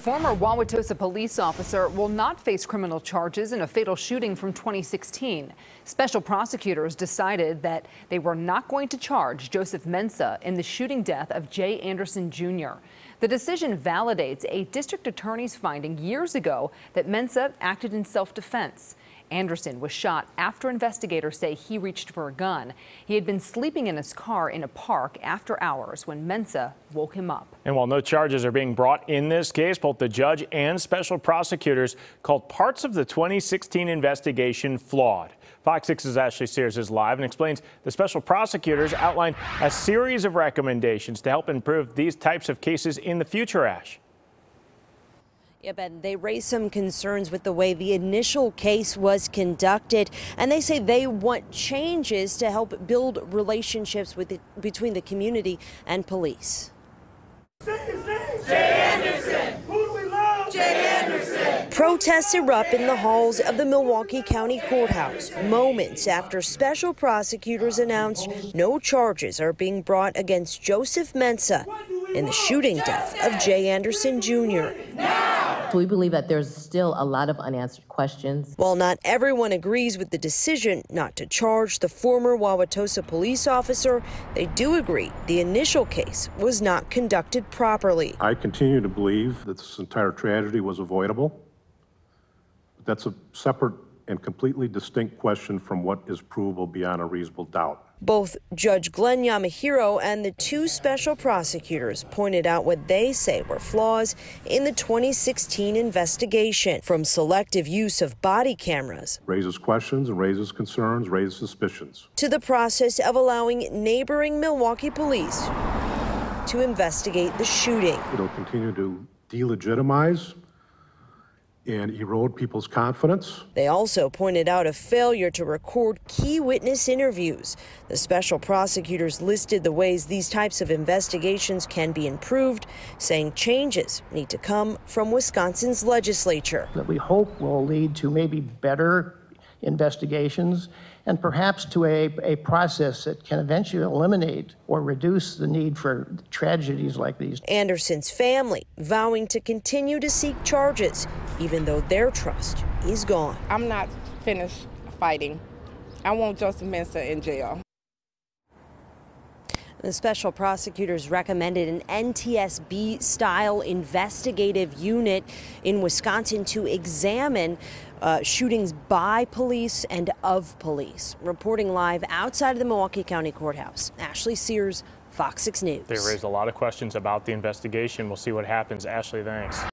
Former Wauwatosa police officer will not face criminal charges in a fatal shooting from 2016. Special prosecutors decided that they were not going to charge Joseph Mensah in the shooting death of Jay Anderson Jr. The decision validates a district attorney's finding years ago that Mensah acted in self-defense. Anderson was shot after investigators say he reached for a gun. He had been sleeping in his car in a park after hours when Mensah woke him up. And while no charges are being brought in this case, both the judge and special prosecutors called parts of the 2016 investigation flawed. Fox 6's Ashley Sears is live and explains the special prosecutors outlined a series of recommendations to help improve these types of cases in the future, Ash. Yeah, Ben, they raised some concerns with the way the initial case was conducted, and they say they want changes to help build relationships with the, between the community and police. Protests erupt in the halls of the Milwaukee County Courthouse moments after special prosecutors announced no charges are being brought against Joseph Mensah in the shooting death of Jay Anderson Jr. Now! We believe that there's still a lot of unanswered questions. While not everyone agrees with the decision not to charge the former Wauwatosa police officer, they do agree the initial case was not conducted properly. I continue to believe that this entire tragedy was avoidable. That's a separate and completely distinct question from what is provable beyond a reasonable doubt. Both Judge Glenn Yamahiro and the two special prosecutors pointed out what they say were flaws in the 2016 investigation, from selective use of body cameras. Raises questions and raises concerns, raises suspicions. To the process of allowing neighboring Milwaukee police to investigate the shooting. It'll continue to delegitimize and erode people's confidence. They also pointed out a failure to record key witness interviews. The special prosecutors listed the ways these types of investigations can be improved, saying changes need to come from Wisconsin's legislature. That we hope will lead to maybe better investigations and perhaps to a, a process that can eventually eliminate or reduce the need for tragedies like these. Anderson's family vowing to continue to seek charges, even though their trust is gone. I'm not finished fighting. I want Joseph Mensah in jail. The special prosecutors recommended an NTSB style investigative unit in Wisconsin to examine uh, shootings by police and of police. Reporting live outside of the Milwaukee County Courthouse, Ashley Sears, Fox 6 News. They raised a lot of questions about the investigation. We'll see what happens. Ashley, thanks.